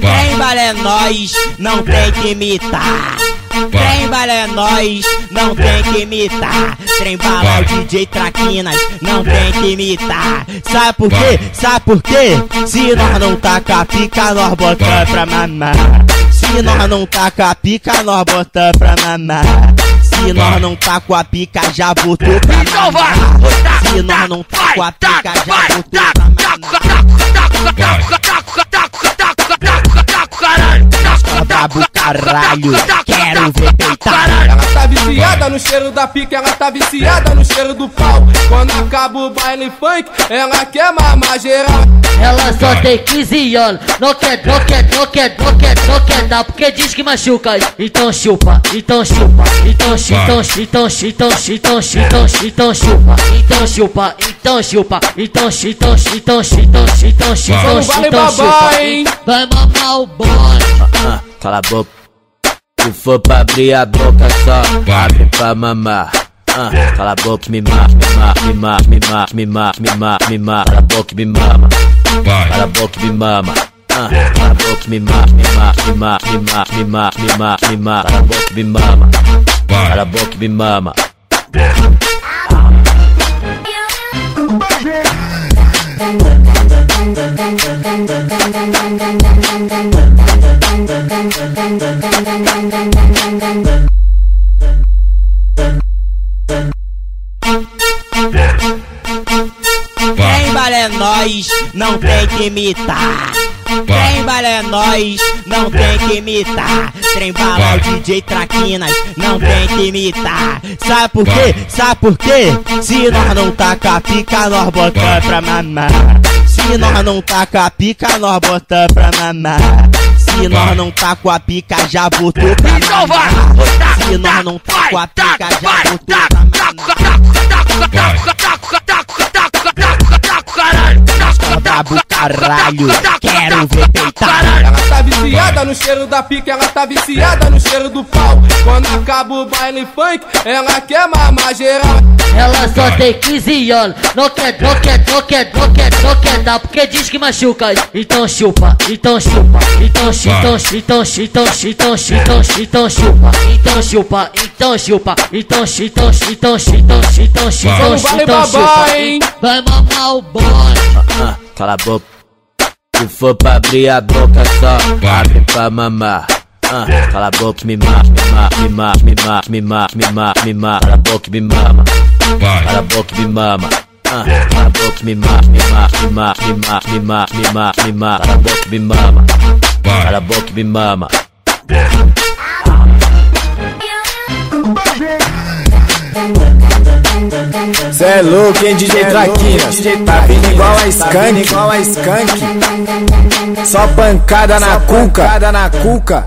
Quem vale é nós, não tem que imitar. Trem bala é nós, não tem que imitar. Trem bala o DJ Traquinas, não tem que imitar. Sabe por quê? Sabe por quê? Se nós não taca a pica, nós bota pra mamar. Se nós não taca a pica, nós bota pra mamar. Se nós não tá com a pica, já botou pra Então mamar. Se nós não tá com a pica, já botou pra mamar. Bye. Brabo caralho, quero ver peitar. Ela tá viciada no cheiro da pica, ela tá viciada no cheiro do pau. Quando acaba o baile funk, ela quer mamar geral. Ela só tem 15 anos, não quer, não quer, não quer, não quer, não quer dar, porque diz que machuca. Então chupa, então chupa, então chupa, então chupa, então chupa, então chupa, então chupa, então chupa, então chupa, então chupa, então chupa, então chupa, então chupa, então chupa, Só não então vale chupa, babar, hein? vai mamar o bonde. Ah, cala a boca. Se for pra abrir a boca só, abre pra mamar. Ah, cala a boca e me mama, me mama, me mama, me mama, me mama, me mama, cala a boca e me mama. Cala a boca e me mama. Ah, cala a boca e me mama, me mama, me mama, me mama, me mama, me mama, me mama, cala a boca e me mama. Cala a boca e me mama. Quem vale é nós, não tem que imitar. Quem vale é nós, não tem que imitar. Trem bala o DJ Traquinas, não tem que imitar. Sabe por quê? Sabe por quê? Se nós não taca a pica, nós bota pra mamar. Se nós não taca a pica, nós bota pra mamar. Se nós não tá com a pica, já botou pra Então mamar. Se nós não tá com a pica, já botou pra mamar. Caralho, quero ver peitar. Ela tá viciada no cheiro da pica, ela tá viciada no cheiro do pau. Quando acaba o baile funk, ela quer mamar geral. Ela só tem 15 anos, não quer, não quer, não quer, não quer, não quer dar, porque diz que machuca. Então chupa, então chupa, então chupa, então chupa, então chupa, então chupa, então chupa, então chupa, então chupa, então chupa, então chupa, então chupa, então chupa, Só não vale babar, hein? Vai mamar o. Ah, cala a boca. Se for pra abrir a boca só, abre pra mamar. Ah, cala a boca e me mama, me mama, me mama, me mama, me mama, me mama, cala a boca e me mama. Cala a boca e me mama. Ah, cala a boca e me mama, me mama, me mama, me mama, me mama, me mama, me mama, cala a boca e me mama. Cala a boca e me mama. Cê é louco, hein, DJ Traquinas? Tá vindo igual a Skank, igual a Skank. Só pancada na cuca, na cuca.